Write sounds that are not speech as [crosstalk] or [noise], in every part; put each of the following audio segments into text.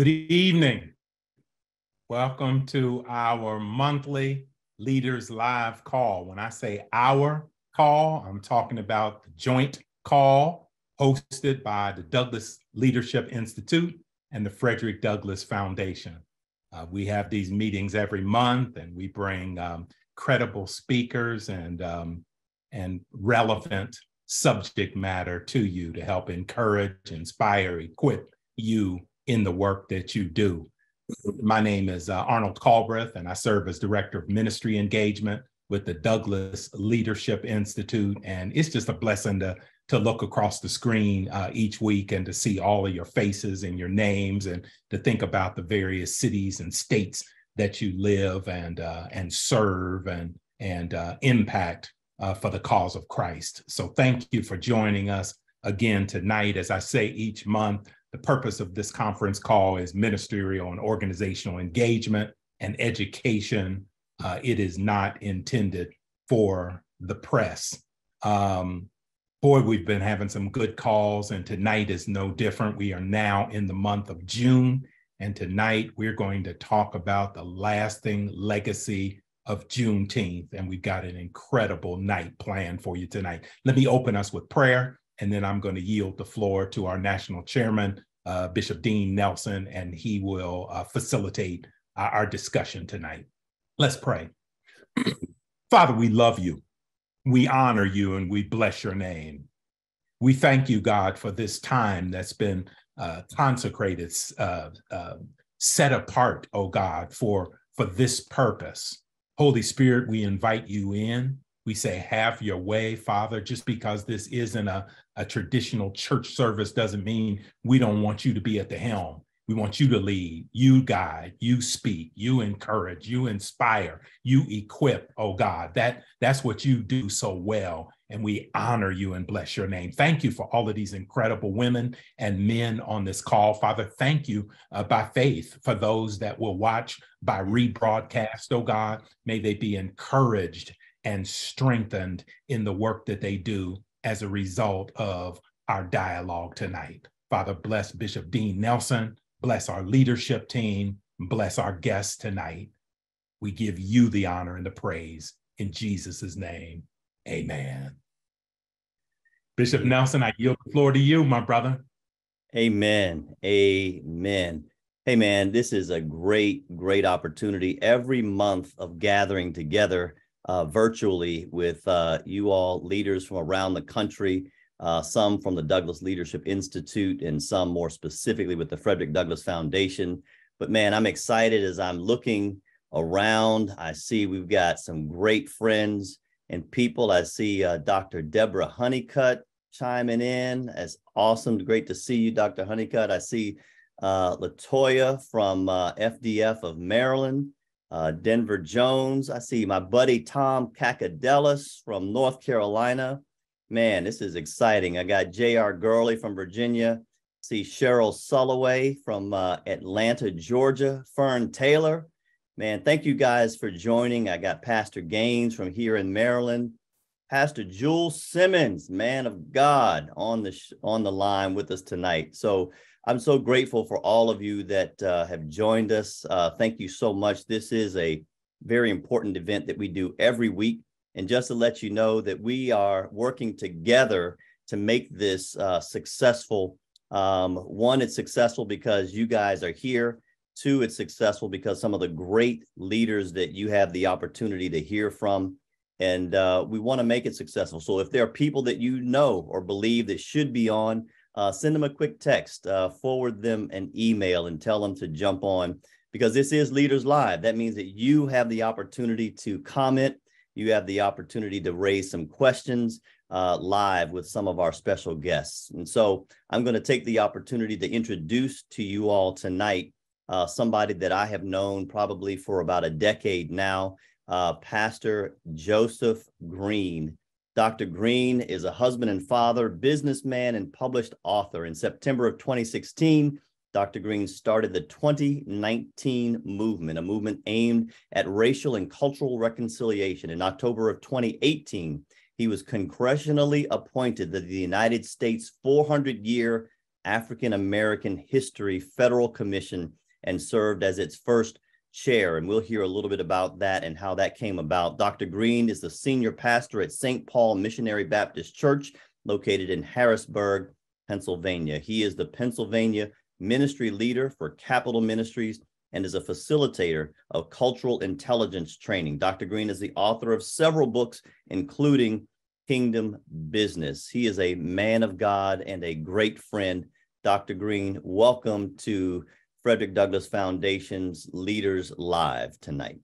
Good evening. Welcome to our monthly Leaders Live call. When I say our call, I'm talking about the joint call hosted by the Douglass Leadership Institute and the Frederick Douglass Foundation. Uh, we have these meetings every month and we bring um, credible speakers and, um, and relevant subject matter to you to help encourage, inspire, equip you in the work that you do. My name is uh, Arnold Culbreath, and I serve as Director of Ministry Engagement with the Douglass Leadership Institute. And it's just a blessing to, to look across the screen uh, each week and to see all of your faces and your names and to think about the various cities and states that you live and, uh, and serve and, and uh, impact uh, for the cause of Christ. So thank you for joining us again tonight. As I say each month, the purpose of this conference call is ministerial and organizational engagement and education. Uh, it is not intended for the press. Um, boy, we've been having some good calls, and tonight is no different. We are now in the month of June, and tonight we're going to talk about the lasting legacy of Juneteenth. And we've got an incredible night planned for you tonight. Let me open us with prayer and then I'm going to yield the floor to our national chairman, uh, Bishop Dean Nelson, and he will uh, facilitate our, our discussion tonight. Let's pray. [clears throat] Father, we love you. We honor you and we bless your name. We thank you, God, for this time that's been uh, consecrated, uh, uh, set apart, oh God, for, for this purpose. Holy Spirit, we invite you in. We say, have your way, Father. Just because this isn't a, a traditional church service doesn't mean we don't want you to be at the helm. We want you to lead, you guide, you speak, you encourage, you inspire, you equip, oh God. That, that's what you do so well. And we honor you and bless your name. Thank you for all of these incredible women and men on this call. Father, thank you uh, by faith for those that will watch by rebroadcast, oh God. May they be encouraged and strengthened in the work that they do as a result of our dialogue tonight. Father, bless Bishop Dean Nelson, bless our leadership team, bless our guests tonight. We give you the honor and the praise in Jesus' name. Amen. Bishop Nelson, I yield the floor to you, my brother. Amen. Amen. Hey, man, this is a great, great opportunity every month of gathering together uh, virtually with uh, you all leaders from around the country, uh, some from the Douglass Leadership Institute, and some more specifically with the Frederick Douglass Foundation. But man, I'm excited as I'm looking around. I see we've got some great friends and people. I see uh, Dr. Deborah Honeycutt chiming in. It's awesome. Great to see you, Dr. Honeycutt. I see uh, Latoya from FDF uh, of Maryland uh, Denver Jones. I see my buddy Tom Cacadelis from North Carolina. Man, this is exciting. I got J.R. Gurley from Virginia. See Cheryl Sulloway from uh, Atlanta, Georgia. Fern Taylor. Man, thank you guys for joining. I got Pastor Gaines from here in Maryland. Pastor Jules Simmons, man of God, on the sh- on the line with us tonight. So I'm so grateful for all of you that uh, have joined us. Uh, thank you so much. This is a very important event that we do every week. And just to let you know that we are working together to make this uh, successful. Um, one, it's successful because you guys are here. Two, it's successful because some of the great leaders that you have the opportunity to hear from. And uh, we want to make it successful. So if there are people that you know or believe that should be on, uh, send them a quick text, uh, forward them an email, and tell them to jump on because this is Leaders Live. That means that you have the opportunity to comment, you have the opportunity to raise some questions uh, live with some of our special guests. And so I'm going to take the opportunity to introduce to you all tonight uh, somebody that I have known probably for about a decade now, uh, Pastor Joseph Green. Dr. Green is a husband and father, businessman, and published author. In September of 2016, Dr. Green started the 2019 movement, a movement aimed at racial and cultural reconciliation. In October of 2018, he was congressionally appointed to the United States 400 year African American History Federal Commission and served as its first chair. And we'll hear a little bit about that and how that came about. Dr. Green is the senior pastor at St. Paul Missionary Baptist Church, located in Harrisburg, Pennsylvania. He is the Pennsylvania ministry leader for Capitol Ministries and is a facilitator of cultural intelligence training. Dr. Green is the author of several books, including Kingdom Business. He is a man of God and a great friend. Dr. Green, welcome to Frederick Douglass Foundation's Leaders Live tonight.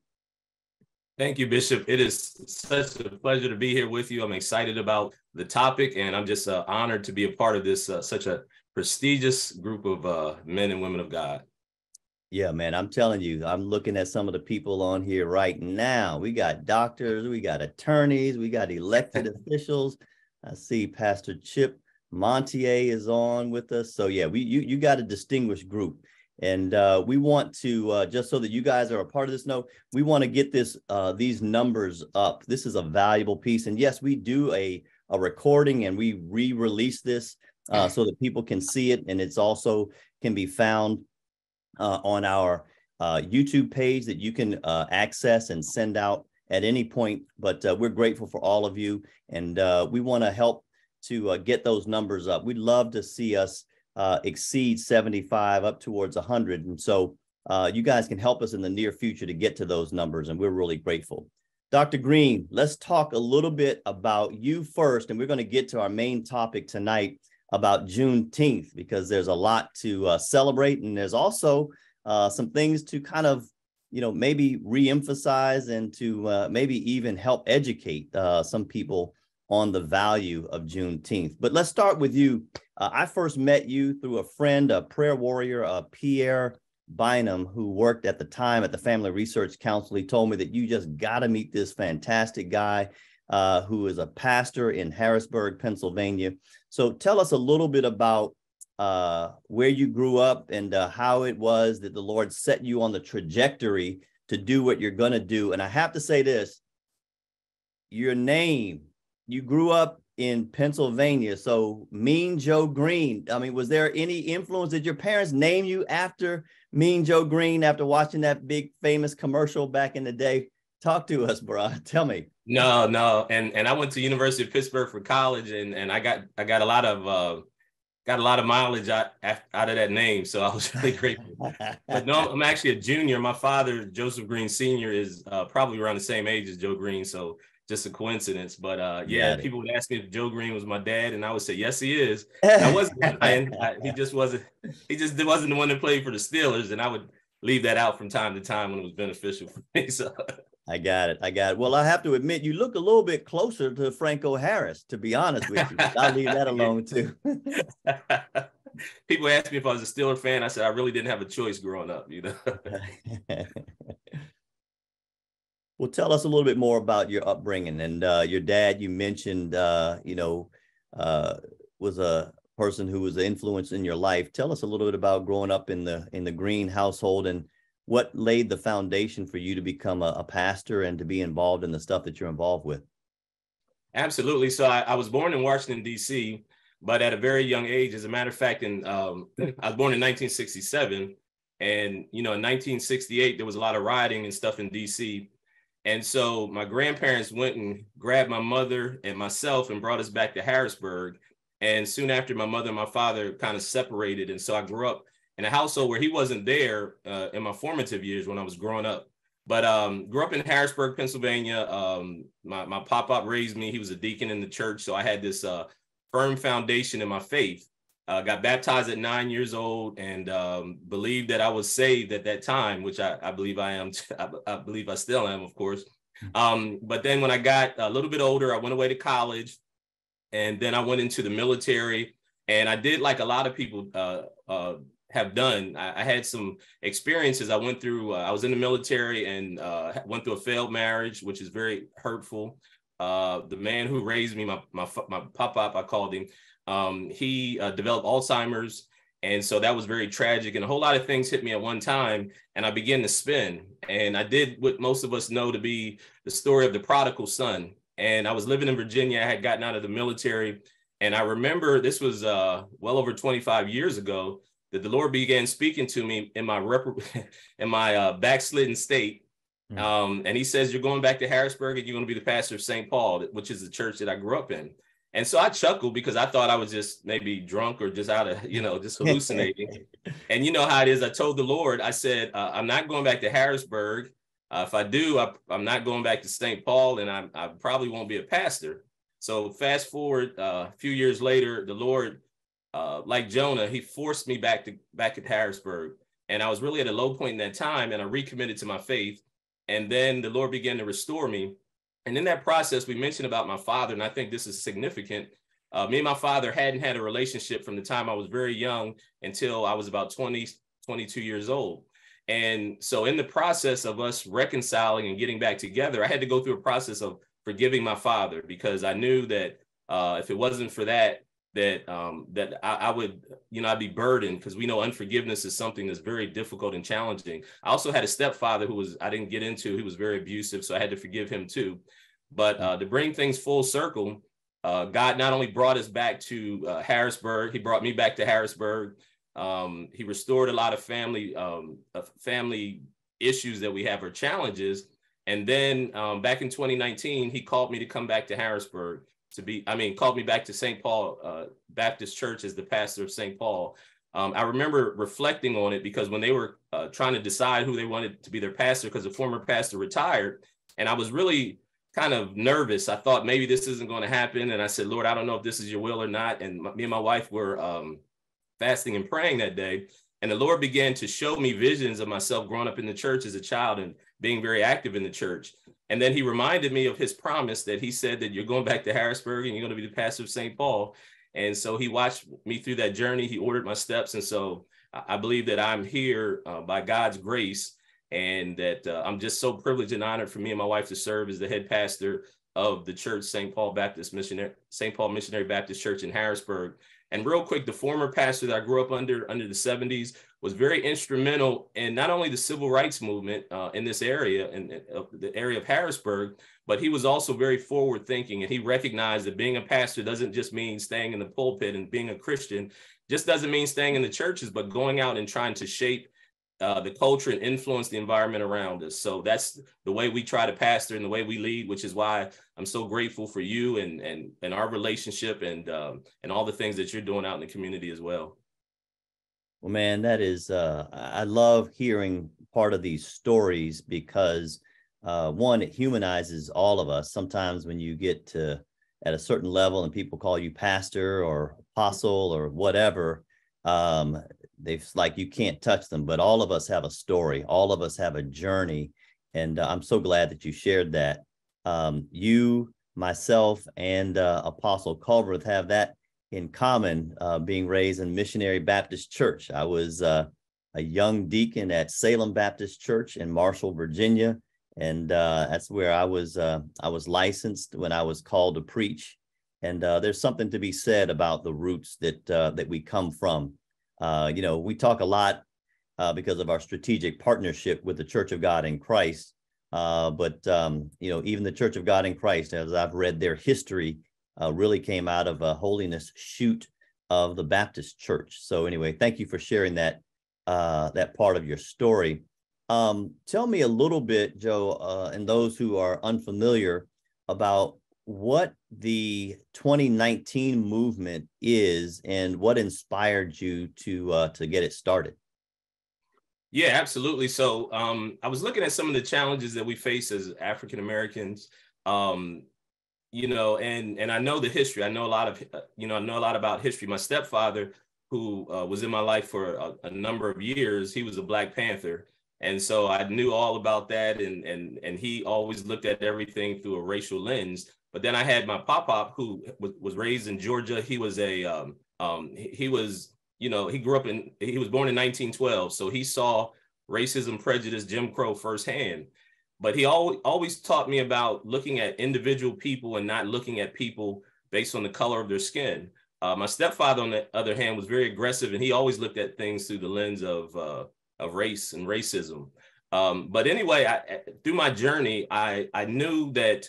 Thank you, Bishop. It is such a pleasure to be here with you. I'm excited about the topic, and I'm just uh, honored to be a part of this uh, such a prestigious group of uh, men and women of God. Yeah, man, I'm telling you, I'm looking at some of the people on here right now. We got doctors, we got attorneys, we got elected [laughs] officials. I see Pastor Chip Montier is on with us. So yeah, we you you got a distinguished group. And uh, we want to uh, just so that you guys are a part of this. No, we want to get this uh, these numbers up. This is a valuable piece, and yes, we do a a recording and we re-release this uh, so that people can see it, and it's also can be found uh, on our uh, YouTube page that you can access and send out at any point. But we're grateful for all of you, and we want to help to get those numbers up. We'd love to see us uh, exceed 75 up towards 100. And so uh, you guys can help us in the near future to get to those numbers, and we're really grateful. Dr. Green, let's talk a little bit about you first, and we're going to get to our main topic tonight about Juneteenth because there's a lot to uh, celebrate, and there's also uh, some things to kind of, you know, maybe reemphasize and to uh, maybe even help educate uh, some people on the value of Juneteenth. But let's start with you. Uh, I first met you through a friend, a prayer warrior, uh, Pierre Bynum, who worked at the time at the Family Research Council. He told me that you just got to meet this fantastic guy uh, who is a pastor in Harrisburg, Pennsylvania. So tell us a little bit about uh, where you grew up and uh, how it was that the Lord set you on the trajectory to do what you're going to do. And I have to say this your name you grew up in Pennsylvania. So Mean Joe Green. I mean, was there any influence? Did your parents name you after Mean Joe Green after watching that big famous commercial back in the day? Talk to us, bro. [laughs] Tell me. No, no. And and I went to University of Pittsburgh for college and and I got I got a lot of uh got a lot of mileage out, out of that name. So I was really grateful. [laughs] but no, I'm actually a junior. My father, Joseph Green Sr., is uh, probably around the same age as Joe Green. So just a coincidence. But uh, yeah, people would ask me if Joe Green was my dad, and I would say yes, he is. I wasn't [laughs] I, he just wasn't. He just wasn't the one that played for the Steelers, and I would leave that out from time to time when it was beneficial for me. [laughs] So. I got it. I got it. Well, I have to admit, you look a little bit closer to Franco Harris, to be honest with you. I'll leave that alone too. [laughs] People ask me if I was a Steeler fan. I said I really didn't have a choice growing up, you know. Well, tell us a little bit more about your upbringing and uh, your dad. You mentioned, uh, you know, uh, was a person who was an influence in your life. Tell us a little bit about growing up in the in the Green household and what laid the foundation for you to become a, a pastor and to be involved in the stuff that you're involved with. Absolutely. So I, I was born in Washington D.C., but at a very young age. As a matter of fact, in um, [clears throat] I was born in 1967, and you know, in 1968 there was a lot of rioting and stuff in D.C and so my grandparents went and grabbed my mother and myself and brought us back to Harrisburg. And soon after, my mother and my father kind of separated. And so I grew up in a household where he wasn't there uh, in my formative years when I was growing up. But um, grew up in Harrisburg, Pennsylvania. Um, my, my pop up raised me. He was a deacon in the church. So I had this uh, firm foundation in my faith. Uh, got baptized at nine years old and um, believed that I was saved at that time, which I, I believe I am. [laughs] I, I, believe I still am, of course. Hmm. Um, but then when I got a little bit older, I went away to college, and then I went into the military. And I did like a lot of people uh, uh, have done. I, I, had some experiences. I went through. Uh, I was in the military and uh, went through a failed marriage, which is very hurtful. Uh, the man who raised me, my my my pop up, I called him. Um, he uh, developed Alzheimer's. And so that was very tragic. And a whole lot of things hit me at one time. And I began to spin. And I did what most of us know to be the story of the prodigal son. And I was living in Virginia. I had gotten out of the military. And I remember this was uh, well over 25 years ago that the Lord began speaking to me in my rep- [laughs] in my uh, backslidden state. Mm-hmm. Um, and he says, You're going back to Harrisburg and you're going to be the pastor of St. Paul, which is the church that I grew up in. And so I chuckled because I thought I was just maybe drunk or just out of, you know, just hallucinating. [laughs] and you know how it is. I told the Lord, I said, uh, I'm not going back to Harrisburg. Uh, if I do, I, am not going back to St. Paul and I, I, probably won't be a pastor. So fast forward uh, a few years later, the Lord, uh, like Jonah, he forced me back to back at Harrisburg. And I was really at a low point in that time and I recommitted to my faith. And then the Lord began to restore me and in that process, we mentioned about my father, and I think this is significant. Uh, me and my father hadn't had a relationship from the time I was very young until I was about 20, 22 years old. And so, in the process of us reconciling and getting back together, I had to go through a process of forgiving my father because I knew that uh, if it wasn't for that, that um, that I, I, would, you know, I'd be burdened because we know unforgiveness is something that's very difficult and challenging. I also had a stepfather who was I didn't get into. He was very abusive, so I had to forgive him too. But uh, to bring things full circle, uh, God not only brought us back to uh, Harrisburg, He brought me back to Harrisburg. Um, he restored a lot of family um, family issues that we have or challenges. And then um, back in 2019, He called me to come back to Harrisburg to be, I mean, called me back to St. Paul uh, Baptist Church as the pastor of St. Paul. Um, I remember reflecting on it because when they were uh, trying to decide who they wanted to be their pastor, because the former pastor retired, and I was really kind of nervous. I thought maybe this isn't going to happen, and I said, Lord, I don't know if this is your will or not. And my, me and my wife were um, fasting and praying that day, and the Lord began to show me visions of myself growing up in the church as a child and being very active in the church. And then he reminded me of his promise that he said that you're going back to Harrisburg and you're going to be the pastor of St. Paul. And so he watched me through that journey. He ordered my steps. And so I believe that I'm here uh, by God's grace and that uh, I'm just so privileged and honored for me and my wife to serve as the head pastor of the church, St. Paul Baptist Missionary, St. Paul Missionary Baptist Church in Harrisburg. And real quick, the former pastor that I grew up under under the 70s was very instrumental in not only the civil rights movement uh, in this area, in, uh, the area of Harrisburg, but he was also very forward thinking. And he recognized that being a pastor doesn't just mean staying in the pulpit and being a Christian, just doesn't mean staying in the churches, but going out and trying to shape uh, the culture and influence the environment around us. So that's the way we try to pastor and the way we lead, which is why I'm so grateful for you and and and our relationship and um, and all the things that you're doing out in the community as well. Well, man, that is uh, I love hearing part of these stories because uh, one, it humanizes all of us. Sometimes when you get to at a certain level and people call you pastor or apostle or whatever, um, they've like you can't touch them but all of us have a story. All of us have a journey and uh, i'm so glad that you shared that. Um, you myself and uh, apostle Culbreath have that in common uh, being raised in missionary baptist church. I was uh, a young deacon at salem baptist church in marshall virginia and uh, that's where i was uh, i was licensed when i was called to preach. And there's something to be said about the roots that that we come from uh, you know, we talk a lot uh, because of our strategic partnership with the Church of God in Christ. Uh, but um, you know, even the Church of God in Christ, as I've read their history, uh, really came out of a holiness shoot of the Baptist Church. So anyway, thank you for sharing that uh, that part of your story. Um, tell me a little bit, Joe, and those who are unfamiliar about what the 2019 movement is and what inspired you to uh, to get it started. Yeah, absolutely. So um, I was looking at some of the challenges that we face as African Americans. Um, you know, and and I know the history. I know a lot of uh, you know I know a lot about history. My stepfather, who uh, was in my life for a, a number of years, he was a Black Panther, and so I knew all about that. And and and he always looked at everything through a racial lens. But then I had my pop pop who was, was raised in Georgia. He was a um, um, he was you know he grew up in he was born in 1912, so he saw racism, prejudice, Jim Crow firsthand. But he always always taught me about looking at individual people and not looking at people based on the color of their skin. Uh, my stepfather, on the other hand, was very aggressive, and he always looked at things through the lens of uh, of race and racism. Um, but anyway, I, through my journey, I I knew that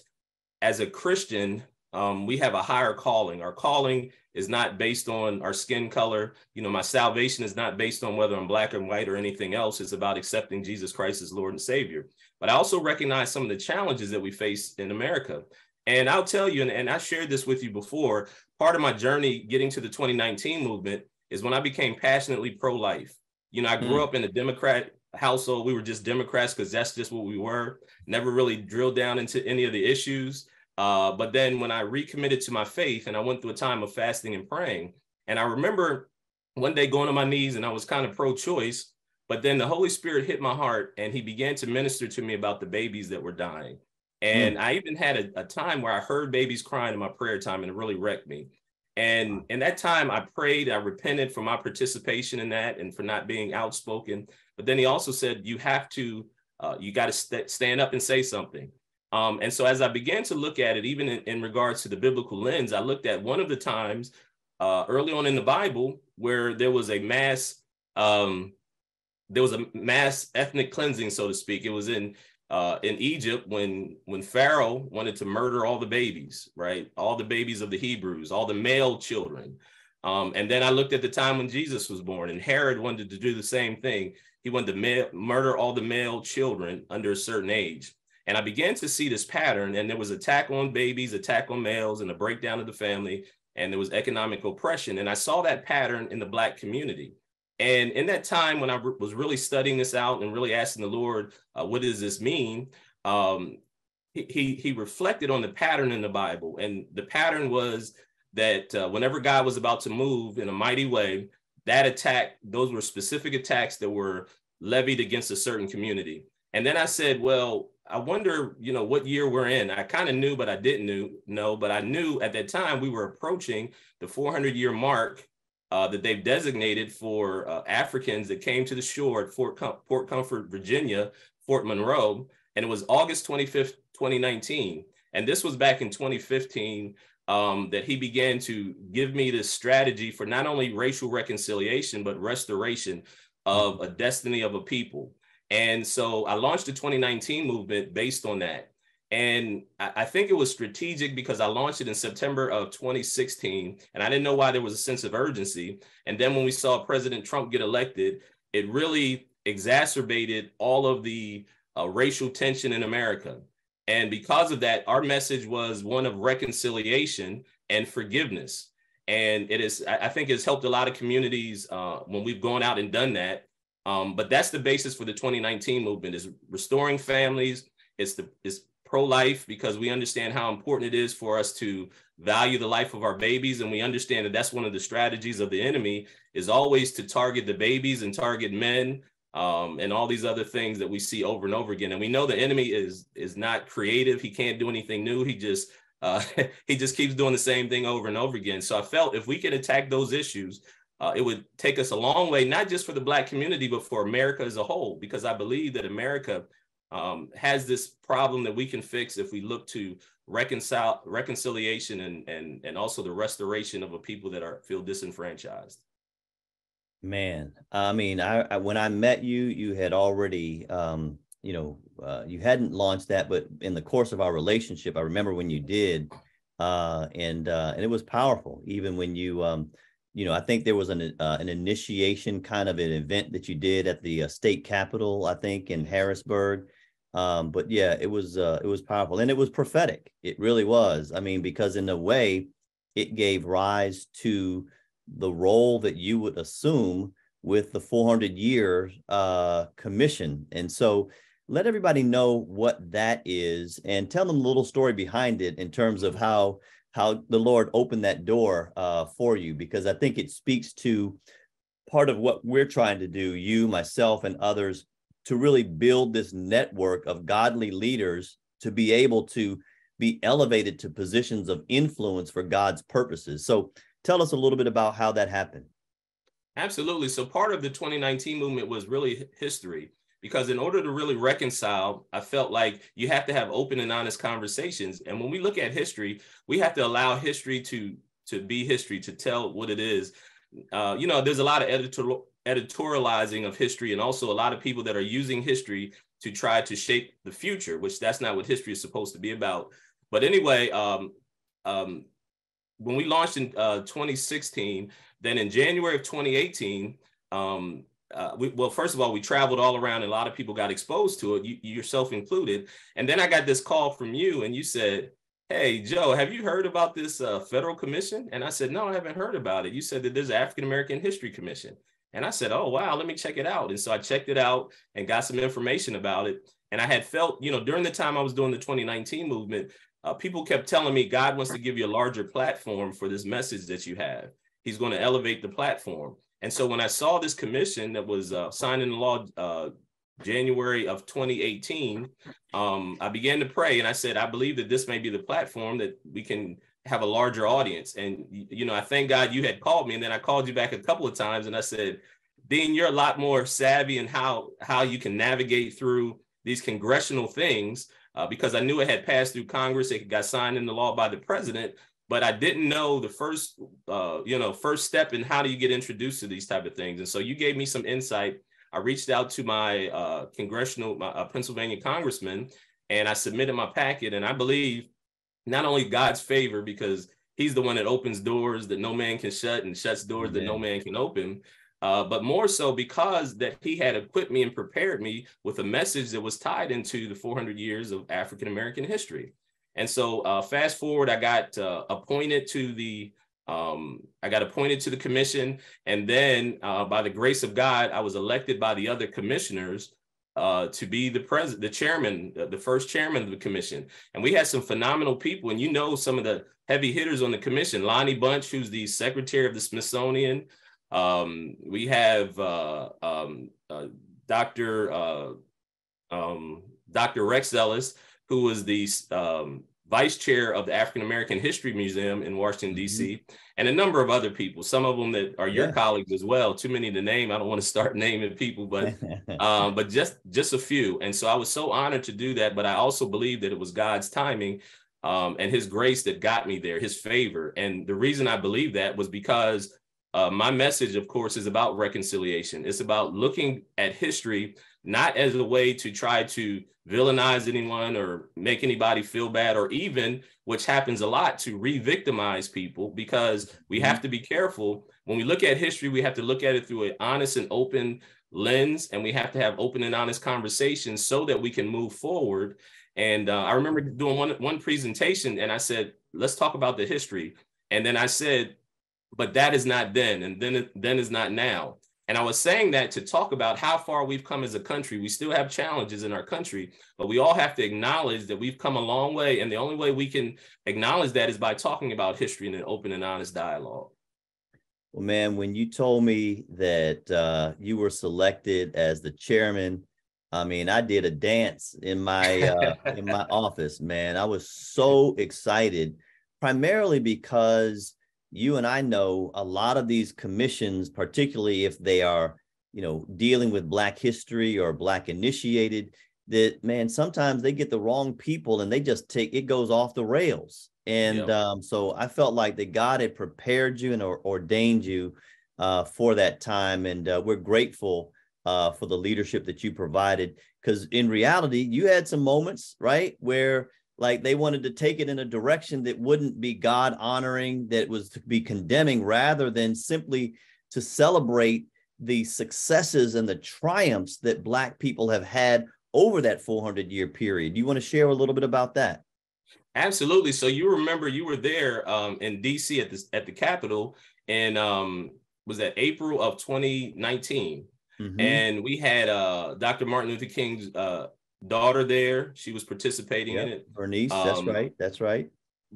as a Christian, Um, we have a higher calling. Our calling is not based on our skin color. You know, my salvation is not based on whether I'm black or white or anything else. It's about accepting Jesus Christ as Lord and Savior. But I also recognize some of the challenges that we face in America. And I'll tell you, and, and I shared this with you before, part of my journey getting to the 2019 movement is when I became passionately pro-life. You know, I grew mm. up in a Democrat household. We were just Democrats because that's just what we were. Never really drilled down into any of the issues. Uh, but then when I recommitted to my faith and I went through a time of fasting and praying, and I remember one day going on my knees and I was kind of pro-choice, but then the Holy Spirit hit my heart and he began to minister to me about the babies that were dying. And mm. I even had a, a, time where I heard babies crying in my prayer time and it really wrecked me. And in that time, I prayed, I repented for my participation in that and for not being outspoken. But then he also said, you have to, uh, you got to st- stand up and say something. Um, and so as I began to look at it, even in, in, regards to the biblical lens, I looked at one of the times uh, early on in the Bible where there was a mass, um, there was a mass ethnic cleansing, so to speak. It was in uh, in Egypt when when Pharaoh wanted to murder all the babies, right? All the babies of the Hebrews, all the male children. Um, and then I looked at the time when Jesus was born, and Herod wanted to do the same thing. He wanted to ma- murder all the male children under a certain age. And I began to see this pattern, and there was attack on babies, attack on males, and a breakdown of the family, and there was economic oppression. And I saw that pattern in the Black community. And in that time, when I re- was really studying this out and really asking the Lord, uh, what does this mean? Um, he, he reflected on the pattern in the Bible. And the pattern was that uh, whenever God was about to move in a mighty way, that attack, those were specific attacks that were levied against a certain community. And then I said, well, I wonder, you know, what year we're in. I kind of knew, but I didn't knew, know, but I knew at that time we were approaching the 400 year mark uh, that they've designated for uh, Africans that came to the shore at Fort, Com- Port Comfort, Virginia, Fort Monroe. And it was August 25th, 2019. And this was back in 2015 um, that he began to give me this strategy for not only racial reconciliation, but restoration of a destiny of a people. And so I launched the 2019 movement based on that. And I, think it was strategic because I launched it in September of 2016, and I didn't know why there was a sense of urgency. And then when we saw President Trump get elected, it really exacerbated all of the uh, racial tension in America. And because of that, our message was one of reconciliation and forgiveness. And it is, I think, it's helped a lot of communities uh, when we've gone out and done that. Um, but that's the basis for the 2019 movement: is restoring families. It's the it's pro-life because we understand how important it is for us to value the life of our babies and we understand that that's one of the strategies of the enemy is always to target the babies and target men um, and all these other things that we see over and over again. And we know the enemy is is not creative. He can't do anything new. He just uh, [laughs] he just keeps doing the same thing over and over again. So i felt if we could attack those issues uh, it would take us a long way not just for the black community but for america as a whole because i believe that america um, has this problem that we can fix if we look to reconcile reconciliation and and and also the restoration of a people that are feel disenfranchised. Man, I mean, I, I when I met you, you had already, um, you know, uh, you hadn't launched that, but in the course of our relationship, I remember when you did, uh, and uh, and it was powerful. Even when you, um, you know, I think there was an uh, an initiation kind of an event that you did at the uh, state capitol, I think, in Harrisburg, um, but yeah, it was uh, it was powerful and it was prophetic. It really was. I mean, because in a way, it gave rise to the role that you would assume with the 400 year uh, commission. And so, let everybody know what that is and tell them a little story behind it in terms of how how the Lord opened that door uh, for you, because I think it speaks to part of what we're trying to do, you, myself, and others to really build this network of godly leaders to be able to be elevated to positions of influence for God's purposes. So tell us a little bit about how that happened. Absolutely. So part of the 2019 movement was really history because in order to really reconcile, I felt like you have to have open and honest conversations. And when we look at history, we have to allow history to to be history, to tell what it is. Uh, you know, there's a lot of editorial editorializing of history and also a lot of people that are using history to try to shape the future which that's not what history is supposed to be about but anyway um, um, when we launched in uh, 2016, then in January of 2018, um, uh, we, well, first of all, we traveled all around and a lot of people got exposed to it, you, yourself included. And then I got this call from you and you said, Hey, Joe, have you heard about this uh, federal commission? And I said, No, I haven't heard about it. You said that there's an African American History Commission. And I said, Oh, wow, let me check it out. And so I checked it out and got some information about it. And I had felt, you know, during the time I was doing the 2019 movement, uh, people kept telling me God wants to give you a larger platform for this message that you have. He's going to elevate the platform. And so when I saw this commission that was uh, signed into law uh, January of 2018, um, I began to pray and I said, I believe that this may be the platform that we can have a larger audience. And, you know, I thank God you had called me and then I called you back a couple of times and I said, Dean, you're a lot more savvy in how, how you can navigate through these congressional things uh, because I knew it had passed through Congress. It got signed into law by the president, but I didn't know the first, uh, you know, first step in how do you get introduced to these type of things. And so you gave me some insight. I reached out to my uh, congressional, my uh, Pennsylvania congressman, and I submitted my packet. And I believe not only God's favor because He's the one that opens doors that no man can shut and shuts doors Amen. that no man can open. Uh, but more so because that he had equipped me and prepared me with a message that was tied into the 400 years of African American history. And so, uh, fast forward, I got uh, appointed to the um, I got appointed to the commission, and then uh, by the grace of God, I was elected by the other commissioners uh, to be the president, the chairman, the first chairman of the commission. And we had some phenomenal people, and you know some of the heavy hitters on the commission. Lonnie Bunch, who's the secretary of the Smithsonian. Um, we have uh, um, uh, Dr. Uh, um, Dr. Rex Ellis, who was the um, vice chair of the African American History Museum in Washington, D.C., mm-hmm. and a number of other people, some of them that are your yeah. colleagues as well. Too many to name. I don't want to start [laughs] naming people, but [laughs] um, but just just a few. And so I was so honored to do that. But I also believe that it was God's timing um, and His grace that got me there, His favor. And the reason I believe that was because uh, my message, of course, is about reconciliation. It's about looking at history not as a way to try to villainize anyone or make anybody feel bad, or even, which happens a lot, to re victimize people, because we have mm-hmm. to be careful. When we look at history, we have to look at it through an honest and open lens, and we have to have open and honest conversations so that we can move forward. And uh, I remember doing one, one presentation, and I said, let's talk about the history. And then I said, but that is not then, and then then is not now. And I was saying that to talk about how far we've come as a country. We still have challenges in our country, but we all have to acknowledge that we've come a long way. And the only way we can acknowledge that is by talking about history in an open and honest dialogue. Well, man, when you told me that uh, you were selected as the chairman, I mean, I did a dance in my uh, [laughs] in my office, man. I was so excited, primarily because you and I know a lot of these commissions, particularly if they are, you know, dealing with Black history or Black initiated, that man, sometimes they get the wrong people and they just take it goes off the rails. And yep. um, so I felt like that God had prepared you and or, ordained you uh, for that time. And uh, we're grateful uh, for the leadership that you provided. Because in reality, you had some moments, right, where like they wanted to take it in a direction that wouldn't be God honoring, that was to be condemning rather than simply to celebrate the successes and the triumphs that Black people have had over that 400 year period. Do you want to share a little bit about that? Absolutely. So you remember you were there um, in DC at the at the Capitol, and um, was that April of 2019, mm-hmm. and we had uh, Dr. Martin Luther King's uh, daughter there. She was participating yep. in it. Bernice, um, that's right. That's right.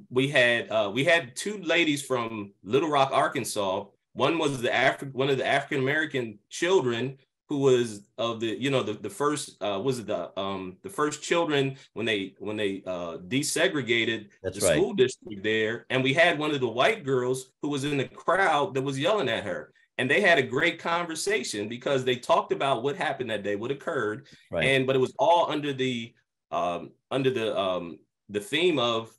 We had uh, we had two ladies from Little Rock, Arkansas. One was the Afri- one of the African American children who was of the you know the, the first uh, was it the um the first children when they when they uh desegregated That's the right. school district there and we had one of the white girls who was in the crowd that was yelling at her and they had a great conversation because they talked about what happened that day, what occurred, right. and but it was all under the um, under the um, the theme of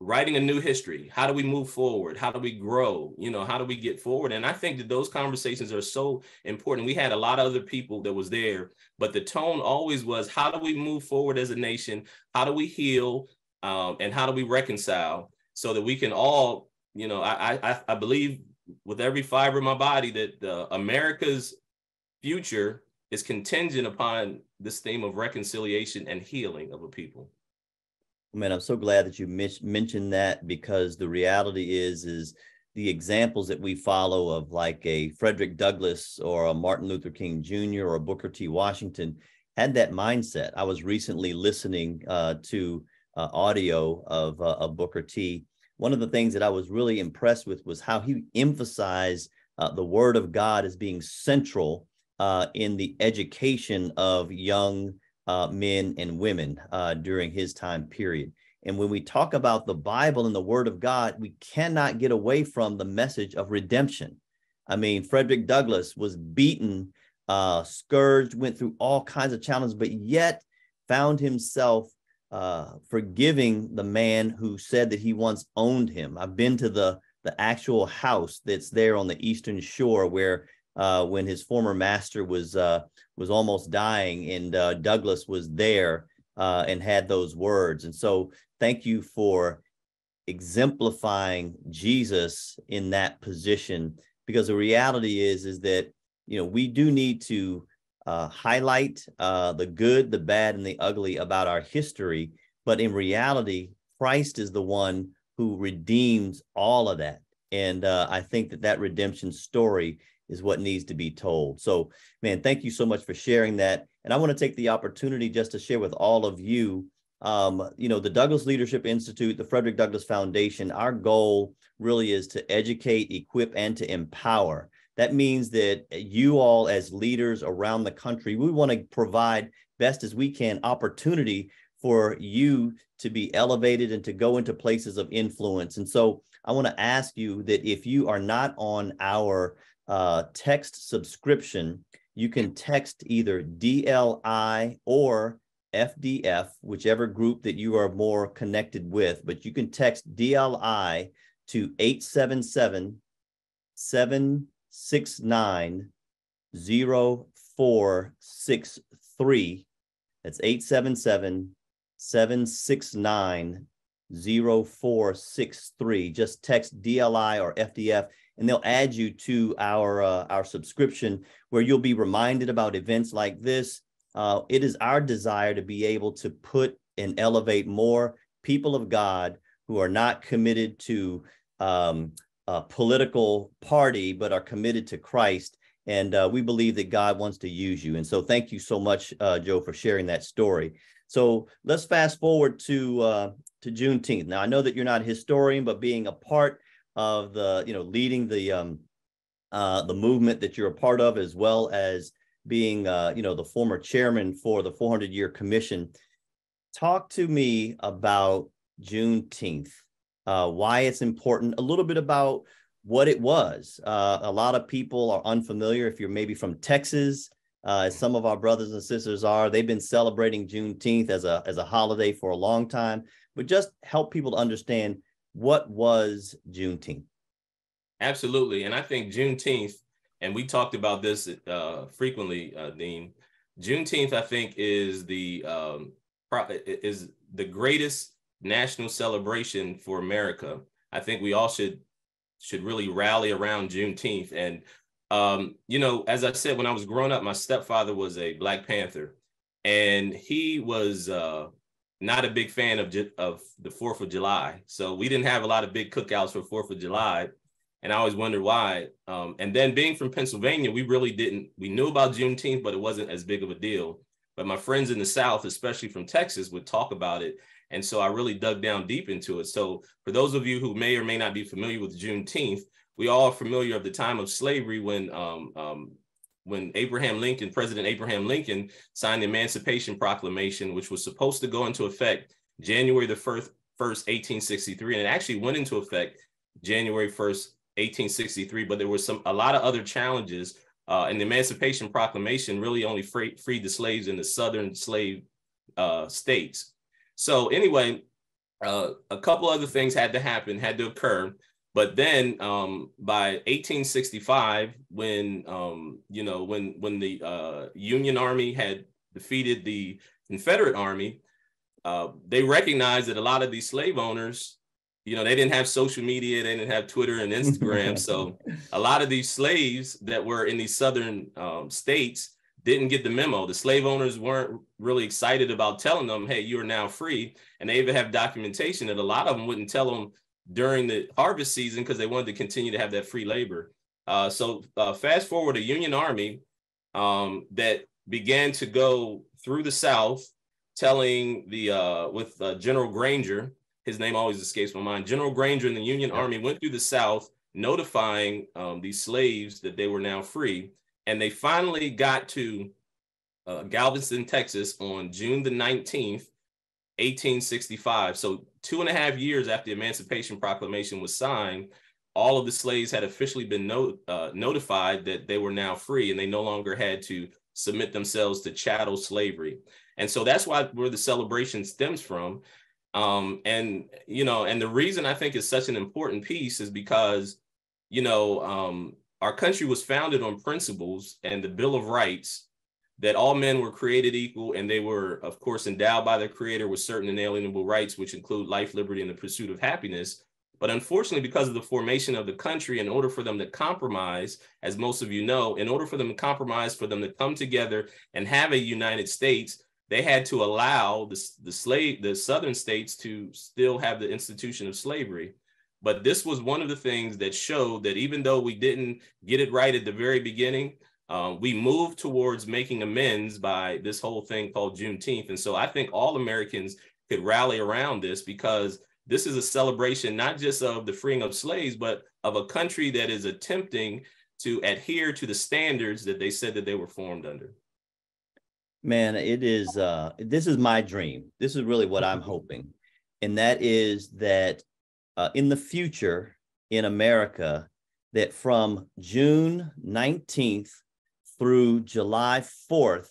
writing a new history. How do we move forward? How do we grow? You know, how do we get forward? And I think that those conversations are so important. We had a lot of other people that was there, but the tone always was, how do we move forward as a nation? How do we heal? Um, and how do we reconcile? so that we can all, you know, I I, I believe with every fiber of my body that uh, America's future is contingent upon this theme of reconciliation and healing of a people. Man, I'm so glad that you mentioned that because the reality is, is the examples that we follow of like a Frederick Douglass or a Martin Luther King Jr. or Booker T. Washington had that mindset. I was recently listening uh, to uh, audio of, uh, of Booker T. One of the things that I was really impressed with was how he emphasized uh, the Word of God as being central uh, in the education of young uh, men and women during his time period. And when we talk about the Bible and the Word of God, we cannot get away from the message of redemption. I mean, Frederick Douglass was beaten, uh, scourged, went through all kinds of challenges, but yet found himself uh, forgiving the man who said that he once owned him. I've been to the the actual house that's there on the eastern shore where uh, when his former master was uh, was almost dying, and uh, Douglass was there uh, and had those words. And so thank you for exemplifying Jesus in that position because the reality is is that you know we do need to uh, highlight uh, the good, the bad, and the ugly about our history, but in reality, Christ is the one who redeems all of that, and uh, I think that that redemption story is what needs to be told. So, man, thank you so much for sharing that, and I want to take the opportunity just to share with all of you um, you know, the Douglass Leadership Institute, the Frederick Douglass Foundation, our goal really is to educate, equip, and to empower. That means that you all, as leaders around the country, we want to provide best as we can opportunity for you to be elevated and to go into places of influence. And so I want to ask you that if you are not on our uh, text subscription, you can text either DLI or FDF, whichever group that you are more connected with, but you can text DLI to 877 769 0463. That's 877 769 0463. Just text DLI or FDF and they'll add you to our uh, our subscription where you'll be reminded about events like this uh, it is our desire to be able to put and elevate more people of God who are not committed to um, a political party, but are committed to Christ. And uh, we believe that God wants to use you. And so thank you so much, uh, Joe, for sharing that story. So let's fast forward to uh, to Juneteenth. Now I know that you're not a historian, but being a part of the, you know, leading the um, uh, the movement that you're a part of, as well as being uh, you know the former chairman for the 400 year commission talk to me about juneteenth uh, why it's important a little bit about what it was uh, a lot of people are unfamiliar if you're maybe from texas uh, as some of our brothers and sisters are they've been celebrating juneteenth as a as a holiday for a long time but just help people to understand what was juneteenth absolutely and i think juneteenth and we talked about this uh, frequently, uh, Dean. Juneteenth, I think, is the um, is the greatest national celebration for America. I think we all should should really rally around Juneteenth. And um, you know, as I said, when I was growing up, my stepfather was a Black Panther, and he was uh, not a big fan of of the Fourth of July. So we didn't have a lot of big cookouts for Fourth of July and I always wondered why. Um, and then being from Pennsylvania, we really didn't. We knew about Juneteenth, but it wasn't as big of a deal. But my friends in the South, especially from Texas, would talk about it, and so I really dug down deep into it. So for those of you who may or may not be familiar with Juneteenth, we all are familiar of the time of slavery when um, um, when Abraham Lincoln, President Abraham Lincoln, signed the Emancipation Proclamation, which was supposed to go into effect January the first, first 1863, and it actually went into effect January 1st, 1863, but there was some a lot of other challenges. Uh, and the Emancipation Proclamation really only freed, freed the slaves in the southern slave uh, states. So anyway, uh, a couple other things had to happen, had to occur. But then um, by 1865, when um, you know when when the uh, Union Army had defeated the Confederate Army, uh, they recognized that a lot of these slave owners you know, they didn't have social media, they didn't have Twitter and Instagram. [laughs] so a lot of these slaves that were in these southern um, states didn't get the memo. The slave owners weren't really excited about telling them, hey, you are now free. And they even have documentation that a lot of them wouldn't tell them during the harvest season because they wanted to continue to have that free labor. Uh, so uh, fast forward, a Union Army um, that began to go through the South, telling the uh, with uh, General Granger, his name always escapes my mind. General Granger and the Union Army went through the South, notifying um, these slaves that they were now free, and they finally got to uh, Galveston, Texas, on June the nineteenth, eighteen sixty-five. So two and a half years after the Emancipation Proclamation was signed, all of the slaves had officially been no, uh, notified that they were now free and they no longer had to submit themselves to chattel slavery. And so that's why where the celebration stems from. Um, and you know, and the reason I think is such an important piece is because, you know, um, our country was founded on principles and the Bill of Rights that all men were created equal and they were, of course, endowed by their creator with certain inalienable rights, which include life, liberty, and the pursuit of happiness. But unfortunately, because of the formation of the country, in order for them to compromise, as most of you know, in order for them to compromise, for them to come together and have a United States, they had to allow the, the slave, the southern states to still have the institution of slavery. But this was one of the things that showed that even though we didn't get it right at the very beginning, uh, we moved towards making amends by this whole thing called Juneteenth. And so I think all Americans could rally around this because this is a celebration not just of the freeing of slaves, but of a country that is attempting to adhere to the standards that they said that they were formed under. Man, it is uh this is my dream. This is really what I'm hoping. And that is that uh, in the future in America that from June 19th through July 4th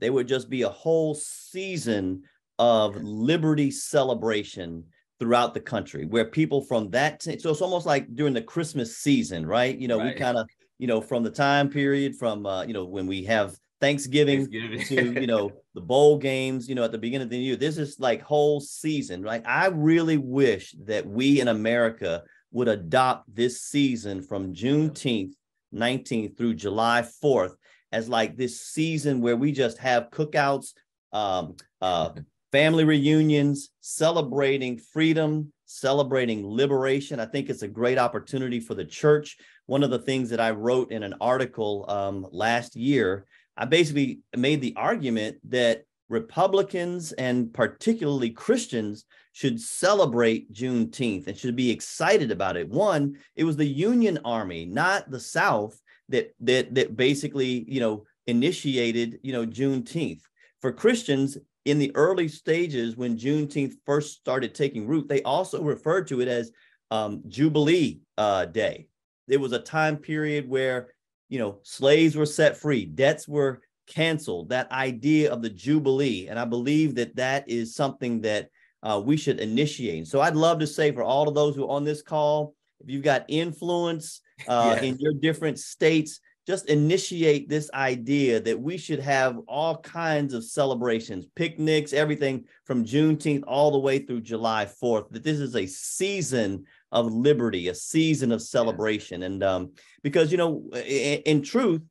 there would just be a whole season of liberty celebration throughout the country where people from that t- so it's almost like during the christmas season right you know right. we kind of you know from the time period from uh, you know when we have thanksgiving, thanksgiving. to you know [laughs] the bowl games you know at the beginning of the year this is like whole season right i really wish that we in america would adopt this season from juneteenth 19th through july 4th as like this season where we just have cookouts um, uh, family reunions, celebrating freedom, celebrating liberation. I think it's a great opportunity for the church. One of the things that I wrote in an article um, last year, I basically made the argument that Republicans and particularly Christians should celebrate Juneteenth and should be excited about it. One, it was the Union Army, not the South, that that that basically you know initiated you know Juneteenth. For Christians, in the early stages when Juneteenth first started taking root, they also referred to it as um, Jubilee uh, Day. It was a time period where, you know, slaves were set free, debts were canceled. That idea of the Jubilee, and I believe that that is something that uh, we should initiate. So I'd love to say for all of those who are on this call, if you've got influence [laughs] uh, yes. in your different states, just initiate this idea that we should have all kinds of celebrations, picnics, everything from Juneteenth all the way through July 4th, that this is a season of liberty, a season of celebration. Yes. And um, because, you know, in, in truth,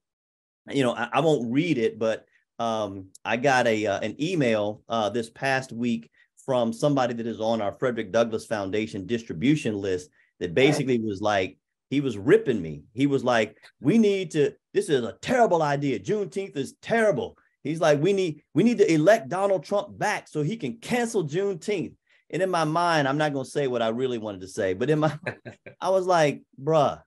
you know, I, I, won't read it, but um, I got a uh, an email uh, this past week from somebody that is on our Frederick Douglass Foundation distribution list that basically was like, he was ripping me. He was like, "We need to. This is a terrible idea. Juneteenth is terrible." He's like, "We need we need to elect Donald Trump back so he can cancel Juneteenth." And in my mind, I'm not going to say what I really wanted to say, but in my, [laughs] I was like, "Bruh."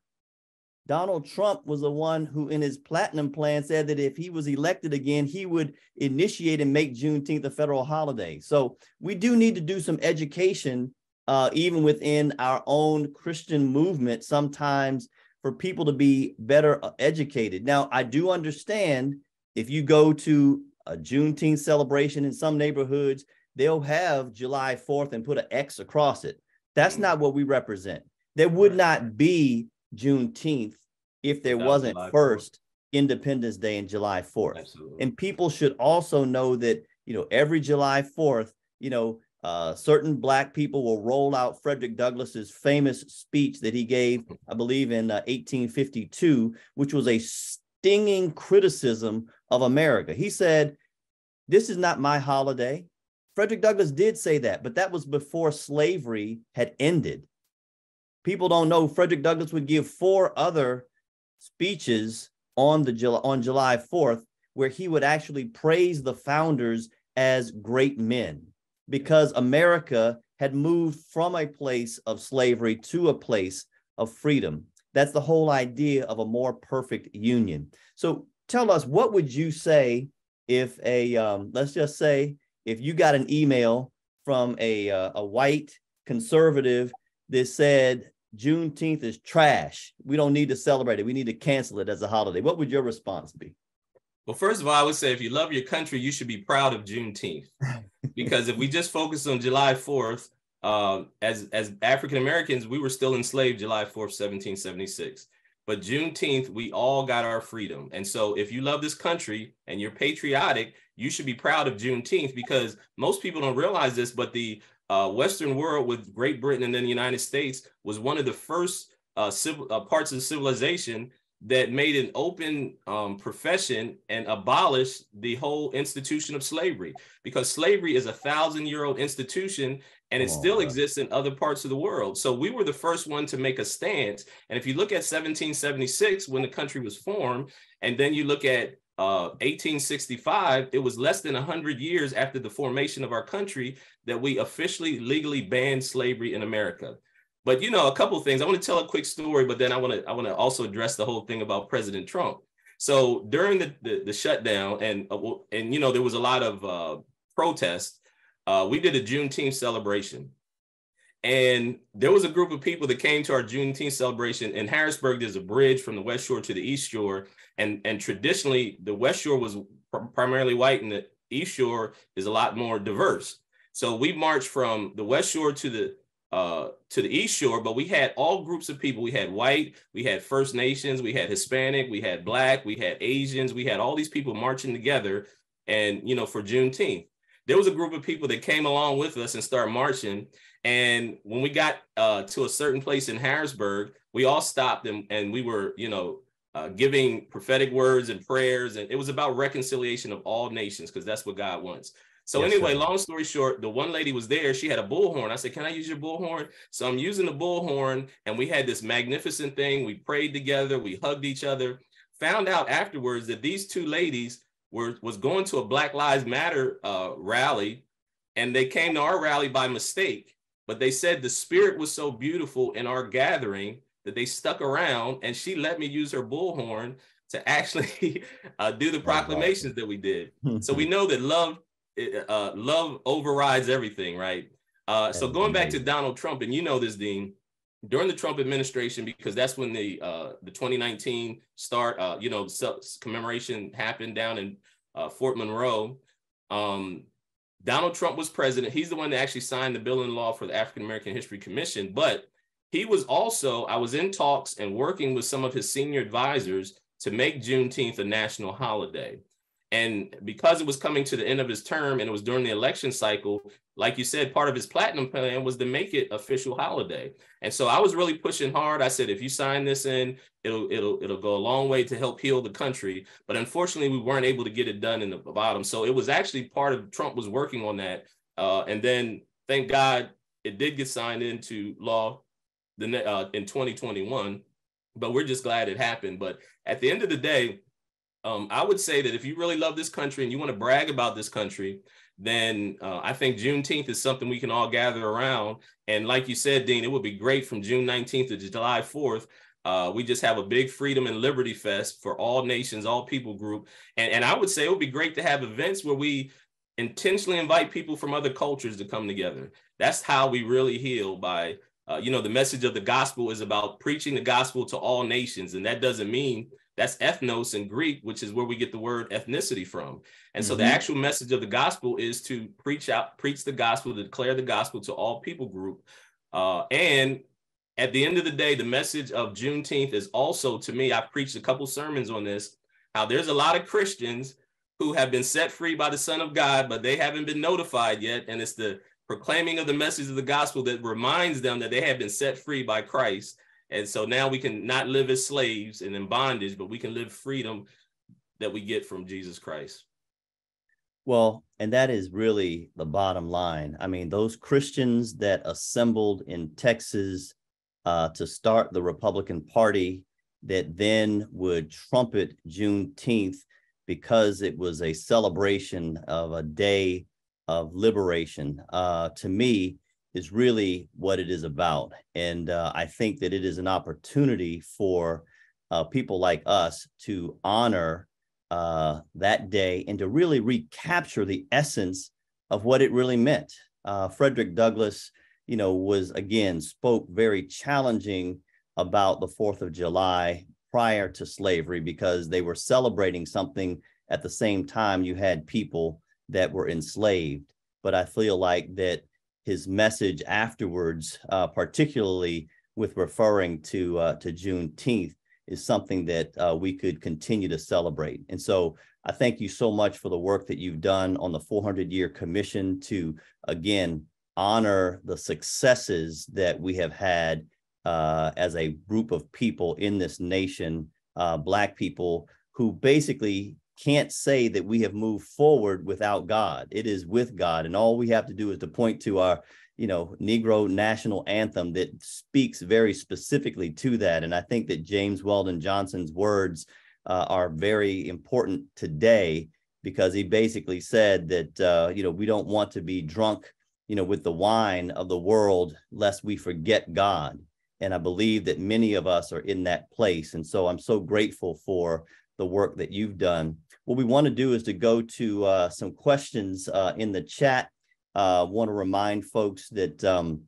Donald Trump was the one who, in his platinum plan, said that if he was elected again, he would initiate and make Juneteenth a federal holiday. So we do need to do some education uh, even within our own Christian movement, sometimes for people to be better uh, educated. Now, I do understand if you go to a Juneteenth celebration in some neighborhoods, they'll have July 4th and put an X across it. That's not what we represent. There would not be Juneteenth if there wasn't July first 4th. Independence Day and July 4th. Absolutely. And people should also know that, you know, every July 4th, you know, uh, certain black people will roll out Frederick Douglass's famous speech that he gave, I believe, in uh, 1852, which was a stinging criticism of America. He said, "This is not my holiday." Frederick Douglass did say that, but that was before slavery had ended. People don't know Frederick Douglass would give four other speeches on the on July 4th where he would actually praise the founders as great men because America had moved from a place of slavery to a place of freedom. That's the whole idea of a more perfect union. So tell us, what would you say if a, um, let's just say, if you got an email from a, uh, a white conservative that said Juneteenth is trash, we don't need to celebrate it, we need to cancel it as a holiday, what would your response be? Well, first of all, I would say if you love your country, you should be proud of Juneteenth. [laughs] because if we just focus on July 4th, um, as as African Americans, we were still enslaved July 4th, 1776. But Juneteenth, we all got our freedom. And so if you love this country and you're patriotic, you should be proud of Juneteenth because most people don't realize this, but the uh, Western world with Great Britain and then the United States was one of the first uh, civil, uh, parts of civilization that made an open um, profession and abolished the whole institution of slavery because slavery is a thousand year old institution and it oh, still exists in other parts of the world. So we were the first one to make a stance. And if you look at 1776, when the country was formed, and then you look at uh, 1865, it was less than 100 years after the formation of our country that we officially legally banned slavery in America. But you know, a couple things. I want to tell a quick story, but then I want to I want to also address the whole thing about President Trump. So during the the, the shutdown, and uh, and you know, there was a lot of uh, protests. Uh, we did a Juneteenth celebration, and there was a group of people that came to our Juneteenth celebration in Harrisburg. There's a bridge from the West Shore to the East Shore, and and traditionally the West Shore was pr- primarily white, and the East Shore is a lot more diverse. So we marched from the West Shore to the uh, to the East Shore, but we had all groups of people. We had white, we had First Nations, we had Hispanic, we had Black, we had Asians, we had all these people marching together. And, you know, for Juneteenth, there was a group of people that came along with us and started marching. And when we got uh, to a certain place in Harrisburg, we all stopped and, and we were, you know, uh, giving prophetic words and prayers. And it was about reconciliation of all nations because that's what God wants. So yes, anyway, sir. long story short, the one lady was there. She had a bullhorn. I said, "Can I use your bullhorn?" So I'm using the bullhorn, and we had this magnificent thing. We prayed together. We hugged each other. Found out afterwards that these two ladies were was going to a Black Lives Matter uh, rally, and they came to our rally by mistake. But they said the spirit was so beautiful in our gathering that they stuck around, and she let me use her bullhorn to actually [laughs] uh, do the proclamations that we did. so we [laughs] know that love uh, love overrides everything, right? Uh, so going back to Donald Trump, and you know this, Dean, during the Trump administration, because that's when the uh, the 2019 start, uh, you know, commemoration happened down in uh, Fort Monroe. Um, Donald Trump was president. He's the one that actually signed the bill in law for the African American History Commission. But he was also, I was in talks and working with some of his senior advisors to make Juneteenth a national holiday. And because it was coming to the end of his term and it was during the election cycle, like you said, part of his platinum plan was to make it official holiday. And so I was really pushing hard. I said, if you sign this in, it'll it'll it'll go a long way to help heal the country. But unfortunately, we weren't able to get it done in the bottom. So it was actually part of Trump was working on that. Uh, and then thank God it did get signed into law the uh, in 2021. But we're just glad it happened. But at the end of the day, um, I would say that if you really love this country and you want to brag about this country, then uh, I think Juneteenth is something we can all gather around. And like you said, Dean, it would be great from June 19th to July 4th. Uh, we just have a big freedom and liberty fest for all nations, all people group. And, and I would say it would be great to have events where we intentionally invite people from other cultures to come together. That's how we really heal by, uh, you know, the message of the gospel is about preaching the gospel to all nations. And that doesn't mean that's ethnos in Greek, which is where we get the word ethnicity from. And mm-hmm. so the mm-hmm. actual message of the gospel is to preach out, preach the gospel, to declare the gospel to all people group. Uh, and at the end of the day, the message of Juneteenth is also to me, I've preached a couple sermons on this, how there's a lot of Christians who have been set free by the Son of God, but they haven't been notified yet. And it's the proclaiming of the message of the gospel that reminds them that they have been set free by Christ. And so now we can not live as slaves and in bondage, but we can live freedom that we get from Jesus Christ. Well, and that is really the bottom line. I mean, those Christians that assembled in Texas uh, to start the Republican Party that then would trumpet Juneteenth because it was a celebration of a day of liberation, uh, to me, is really what it is about. And uh, I think that it is an opportunity for uh, people like us to honor uh, that day and to really recapture the essence of what it really meant. Uh, Frederick Douglass, you know, was again spoke very challenging about the Fourth of July prior to slavery because they were celebrating something at the same time you had people that were enslaved. But I feel like that his message afterwards, uh, particularly with referring to uh, to Juneteenth, is something that uh, we could continue to celebrate. And so I thank you so much for the work that you've done on the 400 year commission to, again, honor the successes that we have had uh, as a group of people in this nation, uh, Black people who basically can't say that we have moved forward without God. It is with God. And all we have to do is to point to our you know, Negro national anthem that speaks very specifically to that. And I think that James Weldon Johnson's words uh, are very important today because he basically said that, uh, you know, we don't want to be drunk, you know, with the wine of the world lest we forget God. And I believe that many of us are in that place. And so I'm so grateful for the work that you've done. What we want to do is to go to uh, some questions uh, in the chat uh, want to remind folks that um,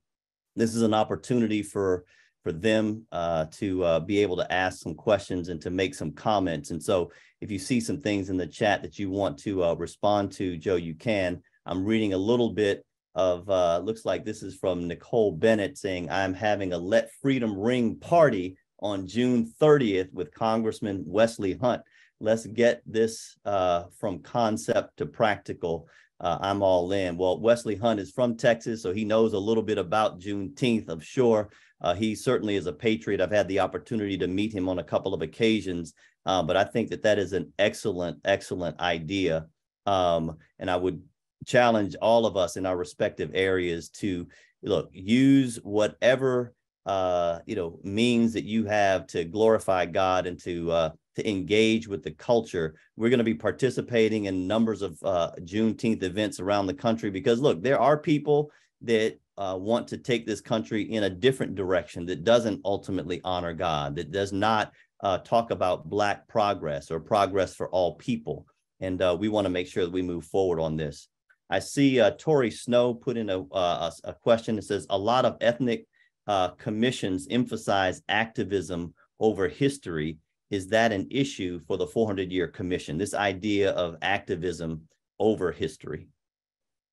this is an opportunity for for them uh, to uh, be able to ask some questions and to make some comments. And so, if you see some things in the chat that you want to uh, respond to, Joe, you can. I'm reading a little bit of looks like this is from Nicole Bennett saying, "I'm having a Let Freedom Ring party on June 30th with Congressman Wesley Hunt. Let's get this uh, from concept to practical." uh, I'm all in. Well, Wesley Hunt is from Texas, so he knows a little bit about Juneteenth, I'm sure. Uh, he certainly is a patriot. I've had the opportunity to meet him on a couple of occasions, uh, but I think that that is an excellent, excellent idea. Um, and I would challenge all of us in our respective areas to look, use whatever uh, you know means that you have to glorify God and to uh, to engage with the culture. We're going to be participating in numbers of uh, Juneteenth events around the country because, look, there are people that uh, want to take this country in a different direction that doesn't ultimately honor God, that does not uh, talk about Black progress or progress for all people. And uh, we want to make sure that we move forward on this. I see uh, Tori Snow put in a, uh, a, a question that says a lot of ethnic uh, commissions emphasize activism over history is that an issue for the 400 year commission? This idea of activism over history.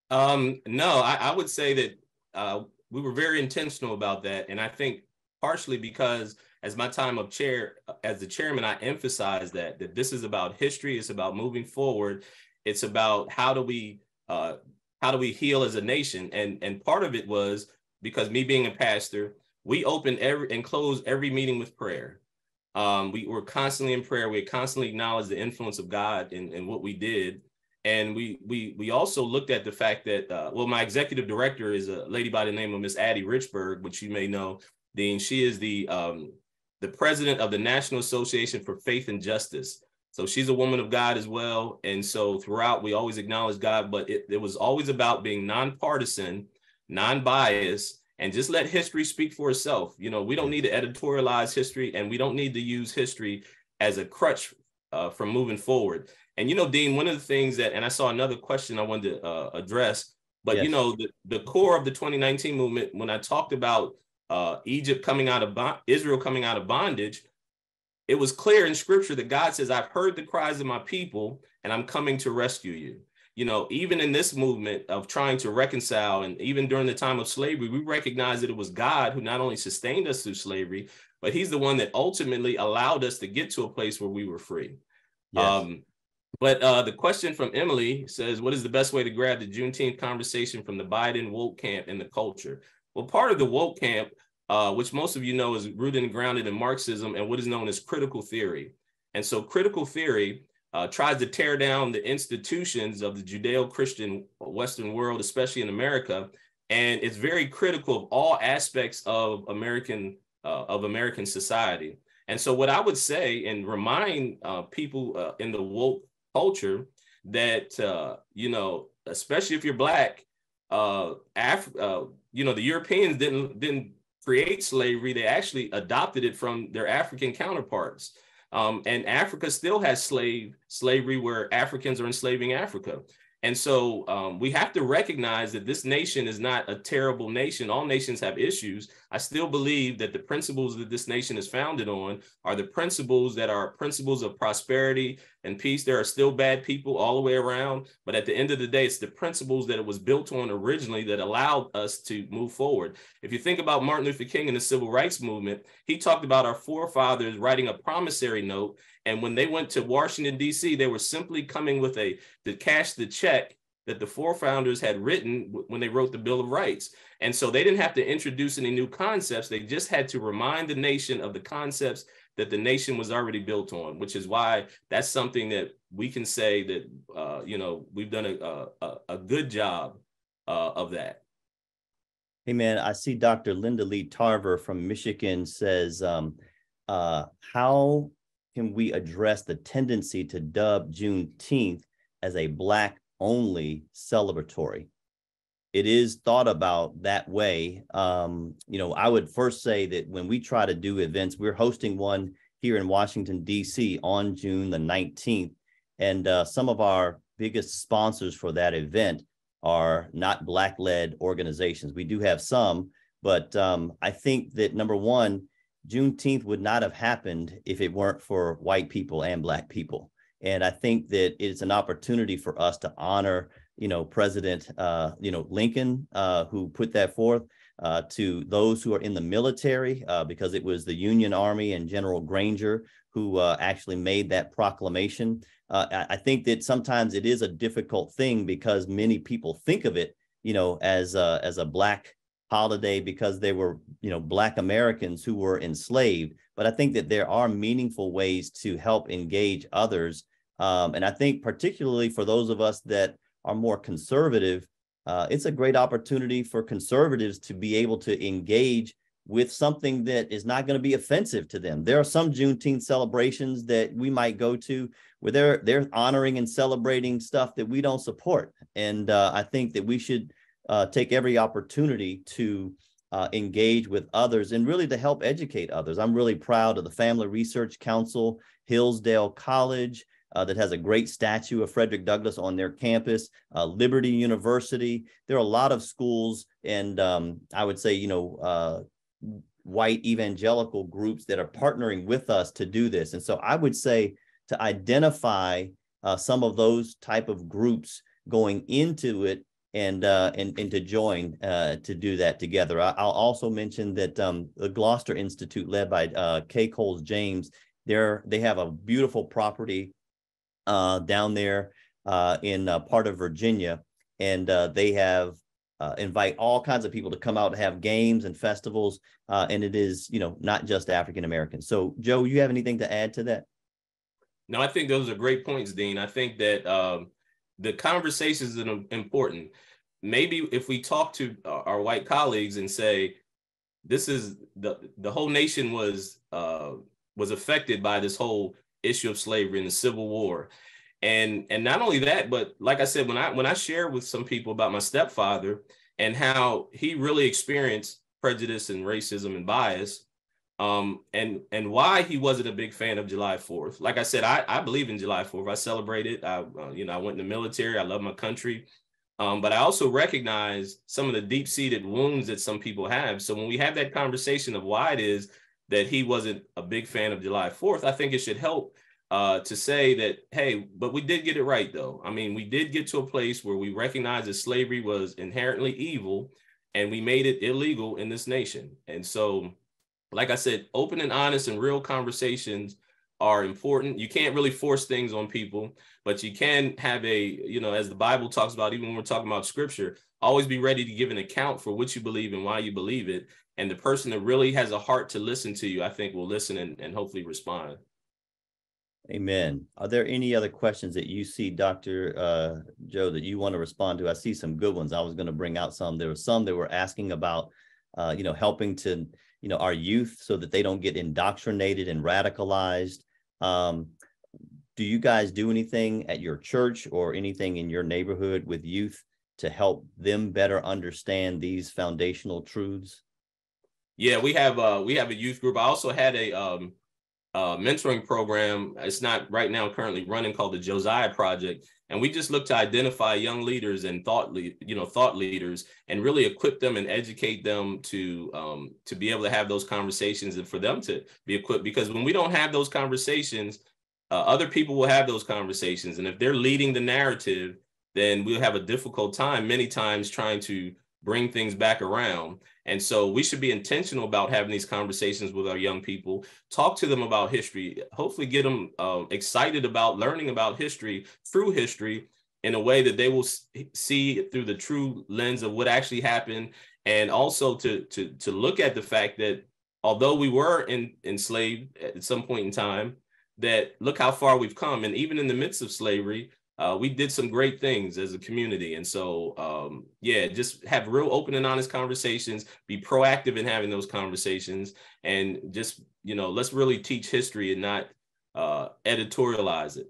Um, no I, I, would say that uh, we were very intentional about that. And i think partially because as my time of chair as the chairman i emphasize that that this is about history it's about moving forward. It's about how do we uh, how do we heal as a nation? And and part of it was because me being a pastor we open every and close every meeting with prayer um, we were constantly in prayer. We constantly acknowledged the influence of God in, in what we did. And we we we also looked at the fact that uh, well, my executive director is a lady by the name of Miss Addie Richburg, which you may know. Dean, she is the um, the president of the National Association for Faith and Justice. So she's a woman of God as well. And so throughout, we always acknowledge God, but it, it was always about being nonpartisan, non-biased, and just let history speak for itself. You know, we don't need to editorialize history and we don't need to use history as a crutch uh, from moving forward. And, you know, Dean, one of the things that, and I saw another question I wanted to uh, address, but, yes. you know, the, the core of the 2019 movement, when I talked about uh, Egypt coming out of, bond, Israel coming out of bondage, it was clear in scripture that God says, I've heard the cries of my people and I'm coming to rescue you you know, even in this movement of trying to reconcile, and even during the time of slavery, we recognize that it was God who not only sustained us through slavery, but He's the one that ultimately allowed us to get to a place where we were free. Yes. Um, but uh, the question from Emily says, "What is the best way to grab the Juneteenth conversation from the Biden woke camp and the culture?" Well, part of the woke camp, uh, which most of you know is rooted and grounded in Marxism and what is known as critical theory. And so, critical theory uh, tries to tear down the institutions of the Judeo-Christian Western world, especially in America, and it's very critical of all aspects of American uh, of American society. And so, what I would say and remind uh, people uh, in the woke culture that uh, you know, especially if you're black, uh, Af- you know, the Europeans didn't didn't create slavery; they actually adopted it from their African counterparts. Um, and Africa still has slave slavery where Africans are enslaving Africa. And so um, we have to recognize that this nation is not a terrible nation. All nations have issues. I still believe that the principles that this nation is founded on are the principles that are principles of prosperity and peace. There are still bad people all the way around, but at the end of the day, it's the principles that it was built on originally that allowed us to move forward. If you think about Martin Luther King and the civil rights movement, he talked about our forefathers writing a promissory note and when they went to Washington, D.C., they were simply coming with a to cash the check that the four founders had written when they wrote the Bill of Rights. And so they didn't have to introduce any new concepts. They just had to remind the nation of the concepts that the nation was already built on, which is why that's something that we can say that, uh, you know, we've done a, a, a good job uh, of that. Hey, man, I see Dr. Linda Lee Tarver from Michigan says, um, uh, how can we address the tendency to dub Juneteenth as a Black only celebratory? It is thought about that way. Um, you know, I would first say that when we try to do events, we're hosting one here in Washington, D.C. on June the 19th. And uh, some of our biggest sponsors for that event are not Black led organizations. We do have some, but um, I think that number one, Juneteenth would not have happened if it weren't for white people and black people. And I think that it's an opportunity for us to honor, you know, President, uh, you know, Lincoln, uh, who put that forth, uh, to those who are in the military, uh, because it was the Union Army and General Granger who uh, actually made that proclamation. Uh, I, I, think that sometimes it is a difficult thing because many people think of it, you know, as a, as a black holiday because they were, you know, Black Americans who were enslaved. But I think that there are meaningful ways to help engage others. Um, and I think, particularly for those of us that are more conservative, uh, it's a great opportunity for conservatives to be able to engage with something that is not going to be offensive to them. There are some Juneteenth celebrations that we might go to where they're they're honoring and celebrating stuff that we don't support, and uh, I think that we should uh, take every opportunity to uh, engage with others and really to help educate others. I'm really proud of the Family Research Council, Hillsdale College, uh, that has a great statue of Frederick Douglass on their campus, uh, Liberty University. There are a lot of schools, and um, I would say, you know, uh, white evangelical groups that are partnering with us to do this. And so I would say to identify uh, some of those type of groups going into it and uh, and and to join uh, to do that together. I, will also mention that um, the Gloucester Institute, led by uh, Kay Coles James, they they have a beautiful property uh, down there uh, in uh, part of Virginia, and uh, they have invite all kinds of people to come out to have games and festivals, and it is you know not just African Americans. So, Joe, you have anything to add to that? No, I think those are great points, Dean. I think that um, the conversations are important. Maybe if we talk to our white colleagues and say, this is the the whole nation was uh, was affected by this whole issue of slavery and the Civil War, and and not only that, but like I said, when I when I share with some people about my stepfather and how he really experienced prejudice and racism and bias, um, and and why he wasn't a big fan of July 4th. Like I said, I, I believe in July 4th. I celebrate it. I uh, you know I went in the military. I love my country, um, but I also recognize some of the deep seated wounds that some people have. So when we have that conversation of why it is that he wasn't a big fan of July 4th, I think it should help uh, to say that hey, but we did get it right though. I mean, we did get to a place where we recognized that slavery was inherently evil, and we made it illegal in this nation. And so like I said, open and honest and real conversations are important. You can't really force things on people, but you can have a, you know, as the Bible talks about, even when we're talking about scripture, always be ready to give an account for what you believe and why you believe it. And the person that really has a heart to listen to you, I think will listen and, and hopefully respond. Amen. Are there any other questions that you see, Dr. Uh, Joe, that you want to respond to? I see some good ones. I was going to bring out some. There were some that were asking about, uh, you know, helping to, you know, our youth so that they don't get indoctrinated and radicalized. Um, do you guys do anything at your church or anything in your neighborhood with youth to help them better understand these foundational truths? Yeah, we have uh we have a youth group. I also had a um uh, mentoring program. It's not right now currently running called the Josiah Project, and we just look to identify young leaders and thought you know thought leaders and really equip them and educate them to um, to be able to have those conversations and for them to be equipped. Because when we don't have those conversations, uh, other people will have those conversations, and if they're leading the narrative, then we'll have a difficult time many times trying to bring things back around. And so we should be intentional about having these conversations with our young people, talk to them about history, hopefully get them uh, excited about learning about history through history in a way that they will see through the true lens of what actually happened. And also to, to, to look at the fact that although we were in, enslaved at some point in time, that look how far we've come. And even in the midst of slavery, uh, we did some great things as a community. And so, um, yeah, just have real open and honest conversations, be proactive in having those conversations, and just, you know, let's really teach history and not uh, editorialize it.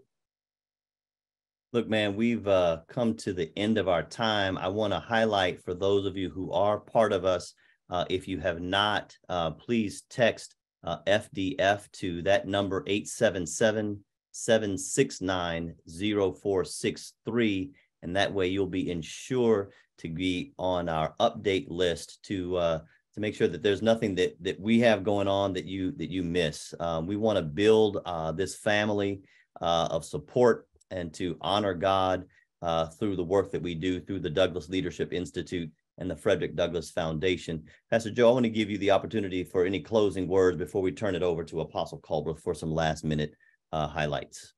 Look, man, we've uh, come to the end of our time. I want to highlight for those of you who are part of us, uh, if you have not, uh, please text FDF uh, to that number 877 769 0463. And that way you'll be ensured to be on our update list to uh, to make sure that there's nothing that that we have going on that you that you miss. Um, we want to build uh, this family uh, of support and to honor God uh, through the work that we do through the Douglass Leadership Institute and the Frederick Douglass Foundation. Pastor Joe, I want to give you the opportunity for any closing words before we turn it over to Apostle Culbreath for some last minute uh, highlights?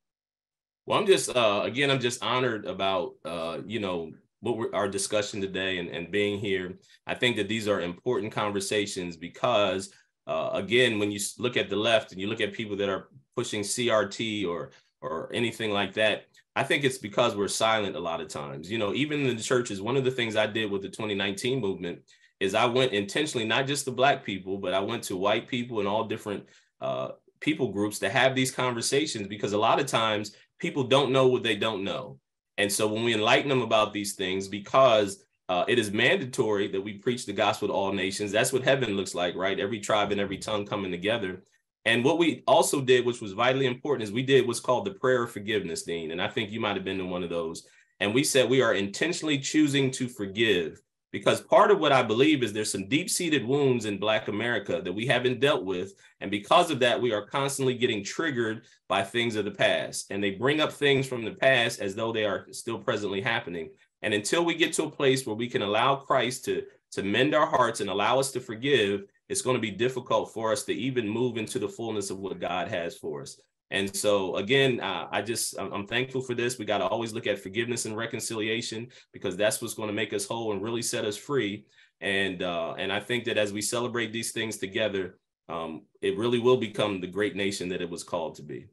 Well, I'm just uh, again, I'm just honored about uh, you know what our discussion today and, and being here. I think that these are important conversations because uh, again, when you look at the left and you look at people that are pushing CRT or or anything like that, I think it's because we're silent a lot of times. You know, even in the churches, one of the things I did with the 2019 movement is I went intentionally, not just the black people, but I went to white people and all different uh, people groups to have these conversations because a lot of times people don't know what they don't know. And so when we enlighten them about these things, because uh, it is mandatory that we preach the gospel to all nations, that's what heaven looks like, right? Every tribe and every tongue coming together. And what we also did, which was vitally important, is we did what's called the prayer of forgiveness, Dean. And I think you might have been in one of those. And we said we are intentionally choosing to forgive because part of what I believe is there's some deep seated wounds in Black America that we haven't dealt with. And because of that, we are constantly getting triggered by things of the past. And they bring up things from the past as though they are still presently happening. And until we get to a place where we can allow Christ to, to mend our hearts and allow us to forgive, it's going to be difficult for us to even move into the fullness of what God has for us. And so again, uh, I just I'm thankful for this. We got to always look at forgiveness and reconciliation because that's what's going to make us whole and really set us free. And uh, and I think that as we celebrate these things together, um, it really will become the great nation that it was called to be.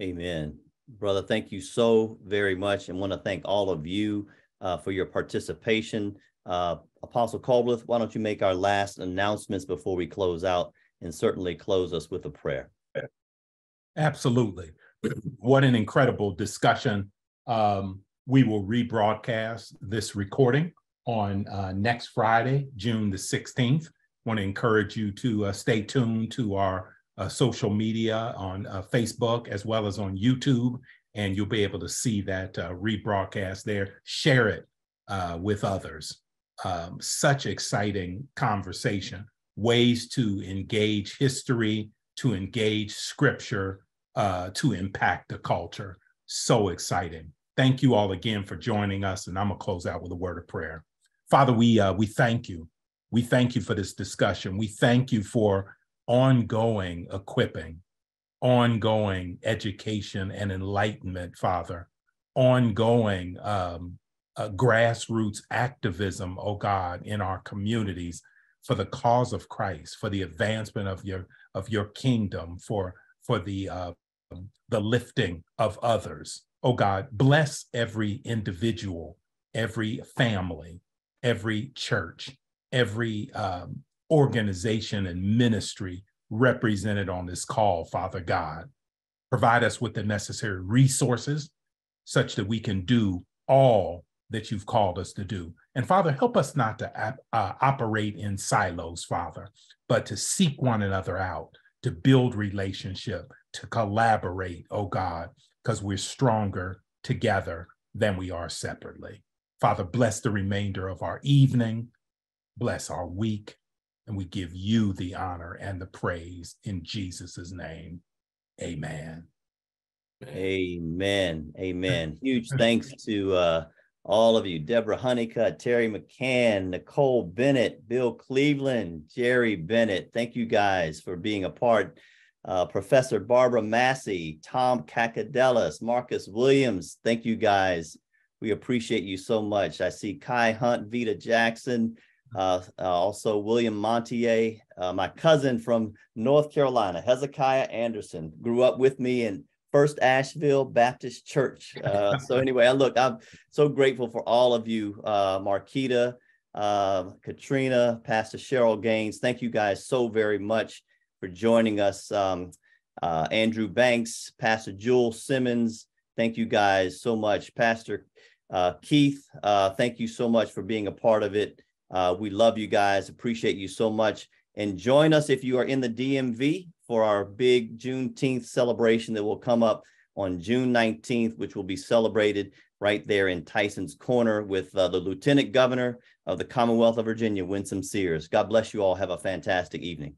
Amen, brother. Thank you so very much, and want to thank all of you uh, for your participation. Uh, Apostle Culbreath, why don't you make our last announcements before we close out, and certainly close us with a prayer. Absolutely. What an incredible discussion. Um, we will rebroadcast this recording on uh, next Friday, June the 16th. Want to encourage you to uh, stay tuned to our uh, social media on uh, Facebook as well as on YouTube, and you'll be able to see that uh, rebroadcast there. Share it uh, with others. Um, such exciting conversation, ways to engage history, to engage scripture uh, to impact the culture. So exciting. Thank you all again for joining us. And I'm going to close out with a word of prayer. Father, we, uh, we thank you. We thank you for this discussion. We thank you for ongoing equipping, ongoing education and enlightenment, Father, ongoing um, uh, grassroots activism, oh God, in our communities for the cause of Christ, for the advancement of your of your kingdom, for for the uh, the lifting of others. Oh God, bless every individual, every family, every church, every um, organization and ministry represented on this call, Father God. Provide us with the necessary resources such that we can do all that you've called us to do. And Father, help us not to uh, operate in silos, Father, but to seek one another out, to build relationship, to collaborate, oh God, because we're stronger together than we are separately. Father, bless the remainder of our evening, bless our week, and we give you the honor and the praise in Jesus' name. Amen. Amen. Amen. Huge thanks to uh, all of you Deborah Honeycutt, Terry McCann, Nicole Bennett, Bill Cleveland, Jerry Bennett. Thank you guys for being a part. Uh, Professor Barbara Massey, Tom Kakadelis, Marcus Williams. Thank you guys. We appreciate you so much. I see Kai Hunt, Vita Jackson, uh, uh, also William Montier, uh, my cousin from North Carolina, Hezekiah Anderson, grew up with me in First Asheville Baptist Church. Uh, [laughs] so anyway, I look, I'm so grateful for all of you, uh, Marquita, uh, Katrina, Pastor Cheryl Gaines. Thank you guys so very much for joining us. Um, uh, Andrew Banks, Pastor Jewel Simmons. Thank you guys so much. Pastor uh, Keith, uh, thank you so much for being a part of it. we love you guys. Appreciate you so much. And join us if you are in the DMV for our big Juneteenth celebration that will come up on June 19th, which will be celebrated right there in Tyson's Corner with uh, the Lieutenant Governor of the Commonwealth of Virginia, Winsome Sears. God bless you all. Have a fantastic evening.